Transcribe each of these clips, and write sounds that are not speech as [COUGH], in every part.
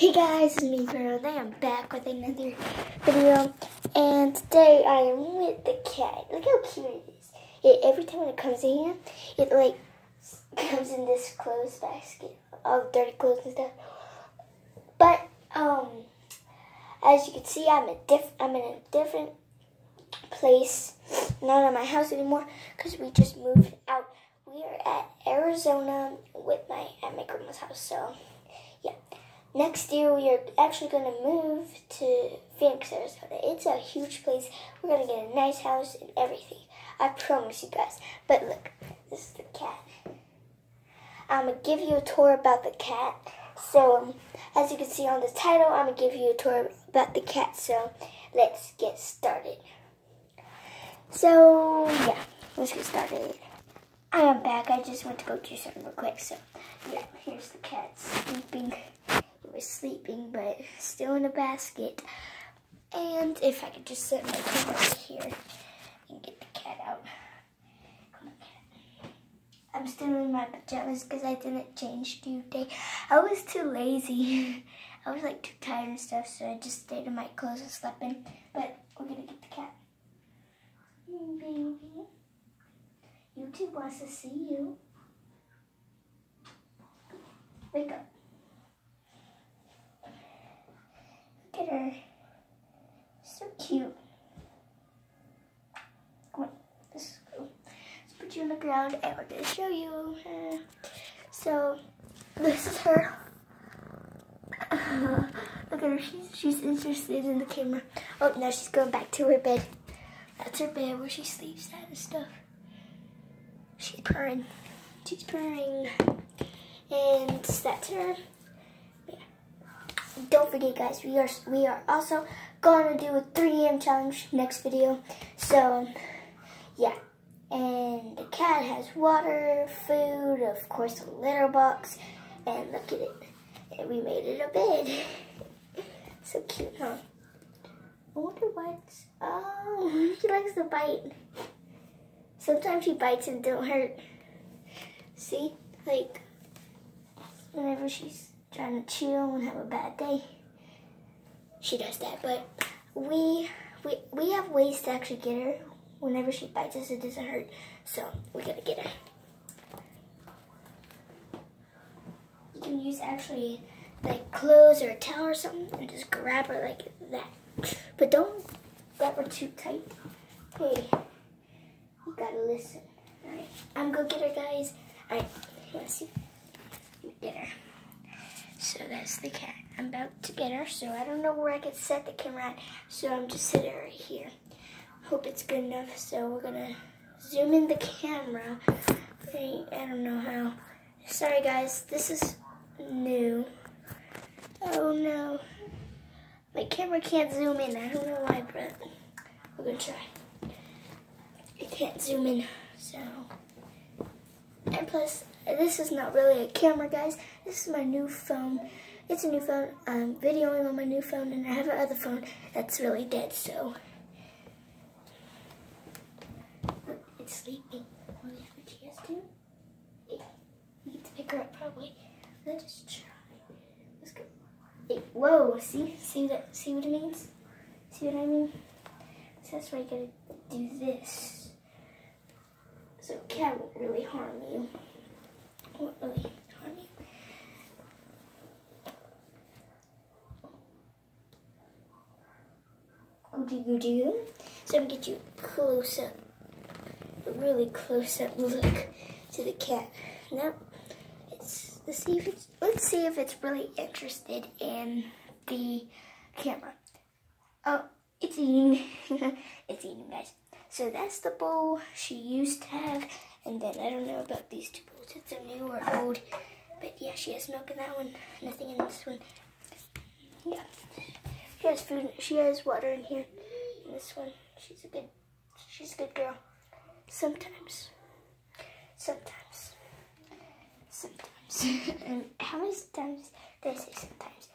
Hey guys, it's me Pearl, and I am back with another video. And today I am with the cat. Look how cute it is. It, every time it comes in here, it like comes in this clothes basket, the dirty clothes and stuff. But um, as you can see, I'm a diff. I'm in a different place, not at my house anymore, because we just moved out. We are at Arizona with my at my grandma's house. So. Next year, we are actually going to move to Phoenix, Arizona. It's a huge place. We're going to get a nice house and everything. I promise you guys. But look, this is the cat. I'm going to give you a tour about the cat. So, um, as you can see on the title, I'm going to give you a tour about the cat. So, let's get started. So, yeah, let's get started. I am back. I just went to go do something real quick. So, yeah, here's the cat sleeping was sleeping, but still in a basket. And if I could just set my camera here and get the cat out. I'm still in my pajamas because I didn't change today. I was too lazy. [LAUGHS] I was like too tired and stuff, so I just stayed in my clothes and slept in. But we're gonna get the cat. Baby. YouTube wants to see you. Wake up. Look at her. So cute. Oh, on, let's put you on the ground and we're gonna show you. So this is her. [LAUGHS] Look at her. She's she's interested in the camera. Oh, now she's going back to her bed. That's her bed where she sleeps at and stuff. She's purring. She's purring. And that's her don't forget guys we are we are also gonna do a 3 a.m challenge next video. So yeah. And the cat has water food of course a litter box. And look at it. And we made it a bed. [LAUGHS] So cute huh? I wonder what's oh [LAUGHS] he likes to bite. Sometimes she bites and don't hurt. See? Like whenever she's trying to chill and have a bad day. She does that, but we we we have ways to actually get her. Whenever she bites us, it doesn't hurt, so we gotta get her. You can use actually like clothes or a towel or something and just grab her like that. But don't grab her too tight. Hey, you gotta listen. Alright, I'm gonna get her, guys. Alright, let's see. Get her. So that's the cat. I'm about to get her, so I don't know where I can set the camera at, so I'm just sitting right here. Hope it's good enough, so we're gonna zoom in the camera. I, I don't know how. Sorry guys, this is new. Oh no. My camera can't zoom in, I don't know why, but we're gonna try. It can't zoom in, so. And plus, this is not really a camera, guys. This is my new phone. It's a new phone. I'm videoing on my new phone, and I have another phone that's really dead, so. It's sleeping. She has to. We get to pick her up, probably. Let's just try. Let's go. Hey, whoa, see? See, that, see what it means? See what I mean? So that's why you gotta do this. So cat won't really harm you won't really goody. So I'm gonna get you close up, a really close up look to the cat. Now, let's see if it's, let's see if it's really interested in the camera. Oh, it's eating. [LAUGHS] it's eating, guys. So that's the bowl she used to have. And then I don't know about these two bowls. It's a new or old. But yeah, she has milk in that one. Nothing in this one. Yeah. She has food. She has water in here. This one. She's a good, she's a good girl. Sometimes. Sometimes. Sometimes. [LAUGHS] and how many times did I say sometimes?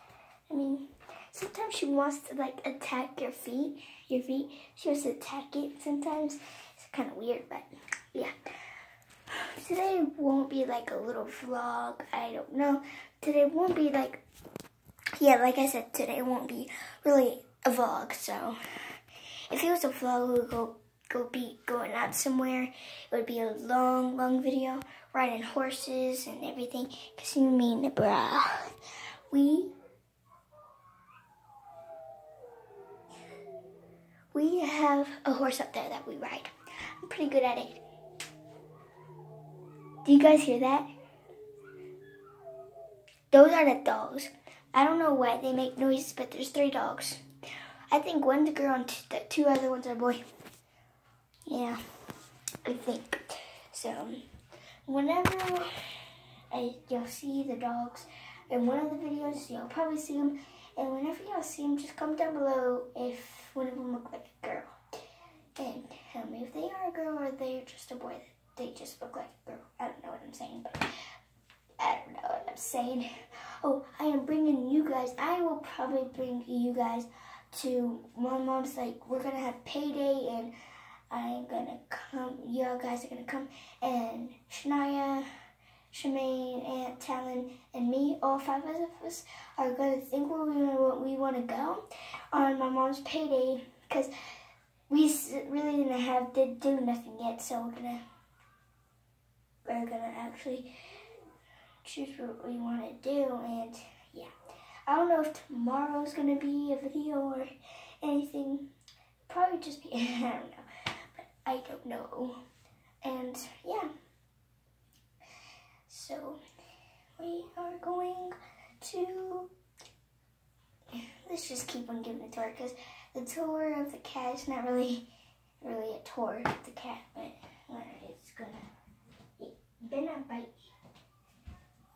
I mean, sometimes she wants to like attack your feet. Your feet. She wants to attack it sometimes. It's kind of weird, but yeah today won't be like a little vlog. I don't know. Today won't be like yeah, like I said, today won't be really a vlog. So if it was a vlog, we would go go be going out somewhere. It would be a long, long video, riding horses and everything. Cause you mean, bruh, we we have a horse up there that we ride. I'm pretty good at it. Do you guys hear that? Those are the dogs. I don't know why they make noises, but there's three dogs. I think one's a girl and the two other ones are boy. Yeah, I think. So, whenever I, you'll see the dogs in one of the videos, you'll probably see them. And whenever y'all see them, just comment down below if one of them look like a girl. And tell me if they are a girl or they're just a boy. They just look like a girl. I don't know what I'm saying, but I don't know what I'm saying. Oh, I am bringing you guys. I will probably bring you guys to my mom's like, we're to have payday and I'm to come. Y'all guys are to come. And Shania, Shemaine, Aunt Talon, and me, all five of us, are to think where we, we want to go on my mom's payday because we really didn't have, to do nothing yet. So we're to, we're to actually choose what we want to do and. I don't know if tomorrow's to be a video or anything. Probably just be, [LAUGHS] I don't know. But I don't know. And yeah. So we are going to, [LAUGHS] let's just keep on giving a tour because the tour of the cat is not really, really a tour of the cat, but it's gonna, it better bite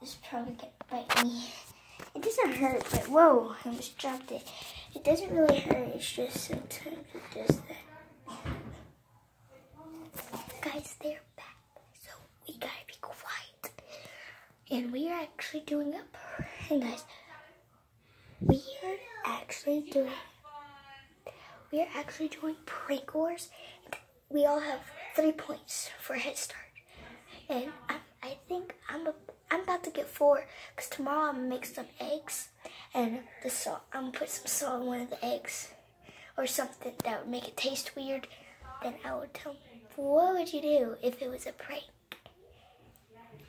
it's probably gonna bite me. [LAUGHS] It doesn't hurt, but whoa, I almost dropped it. It doesn't really hurt, it's just sometimes it does that. Guys, they're back, so we gotta be quiet. And we are actually doing up. And guys, we are actually doing, we are actually doing prank wars. We all have three points for head start. And I, I think I'm a I'm about to get four because tomorrow I'm gonna make some eggs and the salt. I'm gonna put some salt in one of the eggs or something that would make it taste weird. Then I would tell them, what would you do if it was a prank?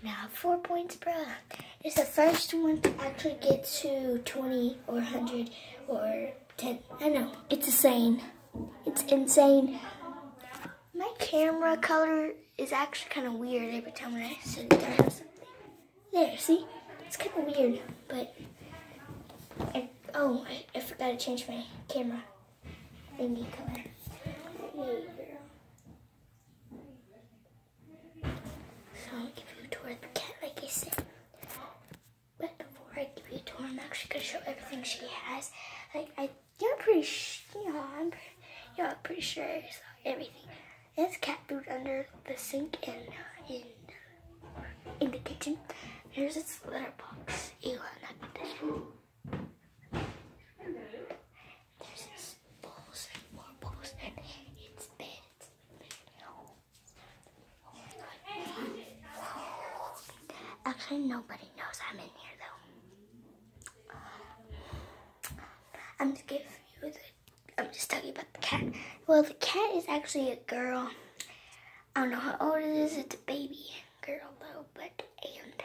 Now four points, bruh. It's the first one to actually get to 20 or 100 or 10. I know, it's insane. It's insane. My camera color is actually kind of weird every time when I sit down. There, see? It's kind of weird, but... I, oh, I, I, forgot to change my camera thingy color. So I'll give you a tour of the cat, like I said. But before I give you a tour, I'm actually going to show everything she has. Like, I, you're pretty, you know, I'm, you're pretty sure I saw everything. There's cat food under the sink and in, in the kitchen. Here's its litter box. Oh my god. Actually, nobody knows I'm in here though. I'm just giving you the, I'm just talking about the cat. Well, the cat is actually a girl. I don't know how old it is. It's a baby girl though, but and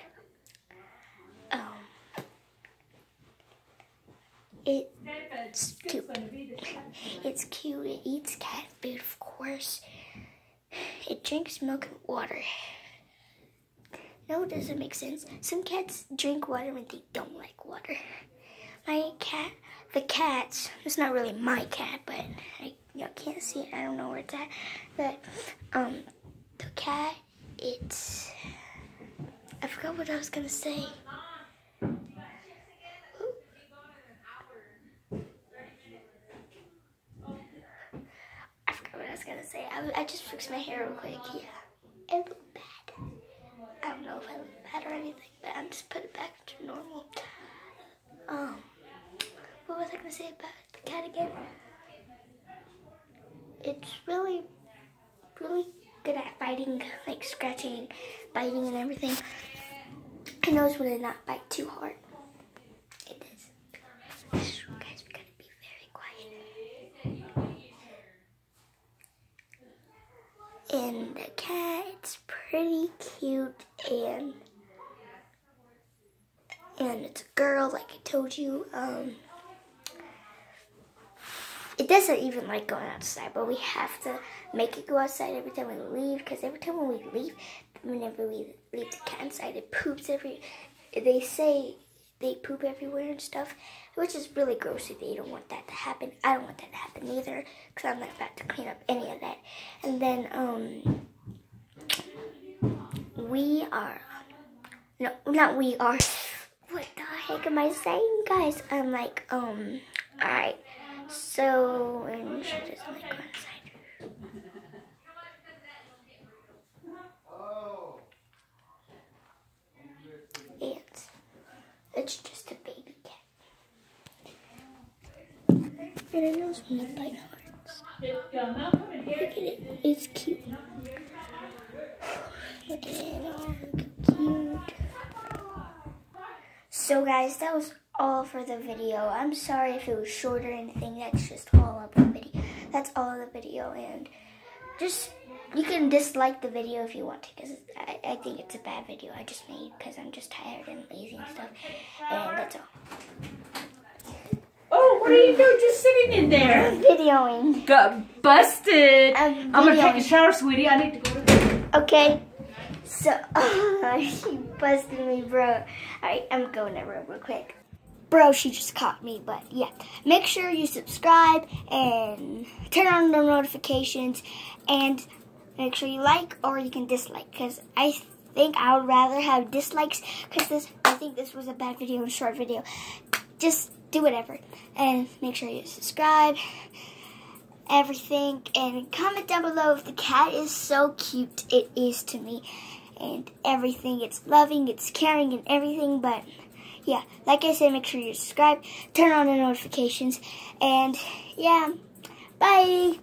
It's cute. It's cute. It eats cat food, of course. It drinks milk and water. No, it doesn't make sense. Some cats drink water when they don't like water. My cat, the cat, it's not really my cat, but I, y'all can't see it. I don't know where it's at. But, um, the cat, it's, I forgot what I was going to say. Say. I, I just fixed my hair real quick. Yeah, it looked bad. I don't know if I look bad or anything, but I'm just put it back to normal. Um, what was I gonna say about the cat again? It's really, really good at fighting, like scratching, biting, and everything. It knows when to not bite too hard. It does. Pretty cute and and it's a girl like I told you. Um, it doesn't even like going outside, but we have to make it go outside every time we leave because every time when we leave, whenever we leave the cat inside, it poops every. They say they poop everywhere and stuff, which is really gross if they don't want that to happen. I don't want that to happen either because I'm not about to clean up any of that. And then um, we are no, not we are. [LAUGHS] What the heck am I saying, guys? I'm like um, all right. So, and she doesn't like go inside. And it's just a baby cat. And hearts. Look at it. It's cute. Look at it. Oh, cute. So guys, that was all for the video. I'm sorry if it was short or anything. That's just all of the video. That's all of the video. And just, you can dislike the video if you want to. Because I, I think it's a bad video I just made. Because I'm just tired and lazy and stuff. And that's all. What are you doing just sitting in there? Videoing. Got busted. I'm, I'm gonna take a shower, sweetie. I need to go to bed. Okay. So, [LAUGHS] she busted me, bro. Alright, I'm going to room real quick. Bro, she just caught me, but yeah. Make sure you subscribe and turn on the notifications and make sure you like or you can dislike because I think I would rather have dislikes because this I think this was a bad video and short video. Just do whatever. And make sure you subscribe everything and comment down below if the cat is so cute it is to me. And everything it's loving it's caring and everything but yeah like i said make sure you subscribe turn on the notifications and yeah bye